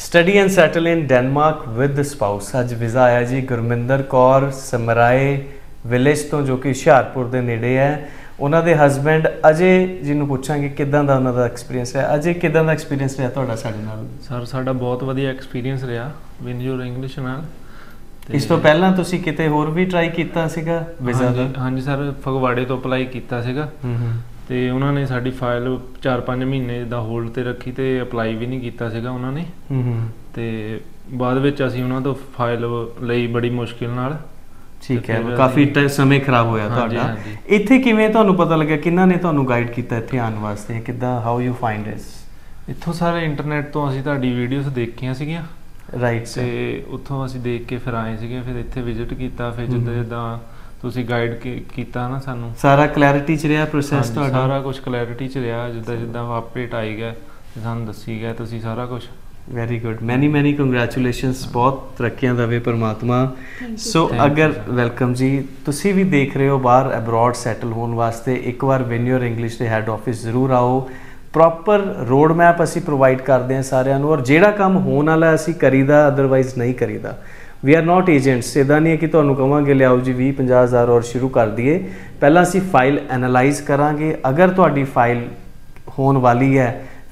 Study and settle in Denmark with spouse ਅੱਜ visa ਆਇਆ ਜੀ ਗੁਰਮਿੰਦਰ ਕੌਰ ਸਮਰਾਏ ਵਿਲੇਜ ਤੋਂ ਜੋ ਕਿ ਹੁਸ਼ਿਆਰਪੁਰ ਦੇ ਨੇੜੇ ਹੈ। ਉਹਨਾਂ ਦੇ ਹਸਬੰਡ ਅਜੇ ਜੀ ਨੂੰ ਪੁੱਛਾਂਗੇ ਕਿਦਾਂ ਦਾ ਉਹਨਾਂ ਦਾ ਐਕਸਪੀਰੀਅੰਸ ਹੈ। ਅਜੇ ਕਿਦਾਂ ਦਾ ਐਕਸਪੀਰੀਅੰਸ ਰਿਹਾ ਤੁਹਾਡਾ ਸਾਡੇ ਨਾਲ? ਸਰ ਸਾਡਾ ਬਹੁਤ ਵਧੀਆ ਐਕਸਪੀਰੀਅੰਸ ਰਿਹਾ। ਵਿਨ ਯੂਰ ਇੰਗਲਿਸ਼ ਨਾਲ। ਇਸ ਤੋਂ ਪਹਿਲਾਂ ਤੁਸੀਂ ਕਿਤੇ ਹੋਰ ਵੀ ਟਰਾਈ ਕੀਤਾ ਸੀਗਾ ਵੀਜ਼ਾ ਦਾ? ਹਾਂਜੀ- ਹਾਂਜੀ ਸਰ ਫਗਵਾੜੇ ਤੋਂ ਅਪਲਾਈ ਕੀਤਾ ਸੀਗਾ। ਹੂੰ ਹੂੰ। ਤੇ ਉਹਨਾਂ ਨੇ ਸਾਡੀ ਫਾਈਲ 4-5 ਮਹੀਨੇ ਦਾ ਹੋਲਡ ਤੇ ਰੱਖੀ ਤੇ ਅਪਲਾਈ ਵੀ ਨਹੀਂ ਕੀਤਾ ਸੀਗਾ ਉਹਨਾਂ ਨੇ। ਹੂੰ ਹੂੰ। ਤੇ ਬਾਅਦ ਵਿੱਚ ਅਸੀਂ ਉਹਨਾਂ ਤੋਂ ਫਾਈਲ ਲਈ ਬੜੀ ਮੁਸ਼ਕਿਲ ਨਾਲ। ਠੀਕ ਹੈ ਕਾਫੀ ਸਮੇਂ ਖਰਾਬ ਹੋਇਆ ਤੁਹਾਡਾ। ਇੱਥੇ ਕਿਵੇਂ ਤੁਹਾਨੂੰ ਪਤਾ ਲੱਗਿਆ? ਕਿਹਨਾਂ ਨੇ ਤੁਹਾਨੂੰ ਗਾਈਡ ਕੀਤਾ ਇੱਥੇ ਆਉਣ ਵਾਸਤੇ? ਕਿੱਦਾਂ? ਹਾਊ ਯੂ ਫਾਈਂਡ ਇਸ ਇੱਥੋਂ ਸਾਰੇ ਇੰਟਰਨੈਟ ਤੋਂ ਅਸੀਂ ਤੁਹਾਡੀ ਵੀਡੀਓਜ਼ ਦੇਖੀਆਂ ਸੀਗੀਆਂ। ਰਾਈਟ ਤੇ ਉੱਥੋਂ ਅਸੀਂ ਦੇਖ ਕੇ ਫਿਰ ਆਏ ਸੀਗੇ ਫਿਰ ਇੱਥੇ ਵਿਜ਼ਿਟ ਕੀਤਾ ਫਿਰ ਜਿੱਦਾਂ। ਜਿੱਦਾਂ ਤੁਸੀਂ ਗਾਈਡ ਕੀਤਾ ਨਾ ਸਾਨੂੰ? ਸਾਰਾ ਕਲੈਰਿਟੀ ਚ ਰਿਹਾ ਪ੍ਰੋਸੈਸ ਤੁਹਾਡਾ? ਸਾਰਾ ਕੁਝ ਕਲੈਰਿਟੀ ਚ ਰਿਹਾ ਜਿੱਦਾਂ ਜਿੱਦਾਂ ਅਪਡੇਟ ਆਈ ਗਿਆ ਤੇ ਸਾਨੂੰ ਦੱਸੀ ਗਿਆ ਤੁਸੀਂ ਸਾਰਾ ਕੁਝ very good many many congratulations ਬਹੁਤ ਤਰੱਕੀਆਂ ਦੇਵੇ ਪਰਮਾਤਮਾ। ਸੋ ਅਗਰ. ਵੈਲਕਮ ਜੀ ਤੁਸੀਂ ਵੀ ਦੇਖ ਰਹੇ ਹੋ ਬਾਹਰ ਅਬਰੋਡ ਸੈਟਲ ਹੋਣ ਵਾਸਤੇ ਇੱਕ ਵਾਰ ਵੈਨਿਊਰ ਇੰਗਲਿਸ਼ ਦੇ ਹੈੱਡ ਆਫਿਸ ਜ਼ਰੂਰ ਆਓ। ਪ੍ਰੋਪਰ ਰੋਡ ਮੈਪ ਅਸੀਂ ਪ੍ਰੋਵਾਈਡ ਕਰਦੇ ਹਾਂ ਸਾਰਿਆਂ ਨੂੰ ਔਰ ਜਿਹੜਾ ਕੰਮ ਹੋਣ ਵਾਲਾ ਅਸੀਂ ਕਰੀਦਾ ਅਦਰਵਾਈਜ਼ ਨਹੀਂ ਕਰੀਦਾ। ਵੀ ਆਰ ਨਾਟ ਏਜੰਟਸ ਇਹਦਾ ਨਹੀਂ ਹੈ ਕਿ ਤੁਹਾਨੂੰ ਕਵਾਂਗੇ, ਲਿਆਓ ਜੀ 20 50000 ਔਰ ਸ਼ੁਰੂ ਕਰ ਦਈਏ। ਪਹਿਲਾਂ ਅਸੀਂ ਫਾਈਲ ਐਨਾਲਾਈਜ਼ ਕਰਾਂਗੇ। ਅਗਰ ਤੁਹਾਡੀ ਫਾਈਲ ਹੋਣ ਵਾਲੀ ਹੈ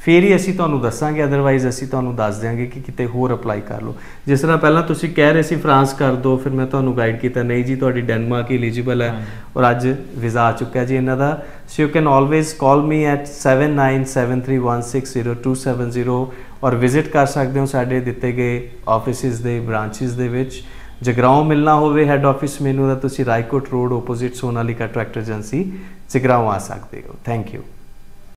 ਫਿਰ ਹੀ ਅਸੀਂ ਤੁਹਾਨੂੰ ਦੱਸਾਂਗੇ ਅਦਰਵਾਈਜ਼ ਅਸੀਂ ਤੁਹਾਨੂੰ ਦੱਸ ਦਿਆਂਗੇ ਕਿ ਕਿਤੇ ਹੋਰ ਅਪਲਾਈ ਕਰ ਲਓ। ਜਿਸ ਤਰ੍ਹਾਂ ਪਹਿਲਾਂ ਤੁਸੀਂ ਕਹਿ ਰਹੇ ਸੀ ਫਰਾਂਸ ਕਰ ਦਿਓ ਫਿਰ ਮੈਂ ਤੁਹਾਨੂੰ ਗਾਈਡ ਕੀਤਾ ਨਹੀਂ ਜੀ ਤੁਹਾਡੀ ਡੈਨਮਾਰਕ ਐਲੀਜੀਬਲ ਹੈ। ਔਰ ਅੱਜ ਵੀਜ਼ਾ ਆ ਚੁੱਕਾ ਜੀ ਇਹਨਾਂ ਦਾ। So you can always call me at 7973160270 or visit ਕਰ ਸਕਦੇ ਹੋ ਸਾਡੇ ਦਿੱਤੇ ਗਏ ਆਫਿਸਿਸ ਦੇ ਬ੍ਰਾਂਚਸ ਦੇ ਵਿੱਚ। ਜਗਰਾਉਂ ਮਿਲਣਾ ਹੋਵੇ ਹੈੱਡ ਆਫਿਸ ਮੈਨੂੰ ਦਾ ਤੁਸੀਂ Raikot road opposite Sonalika tractor agency Jagraon ਆ ਸਕਦੇ ਹੋ। Thank you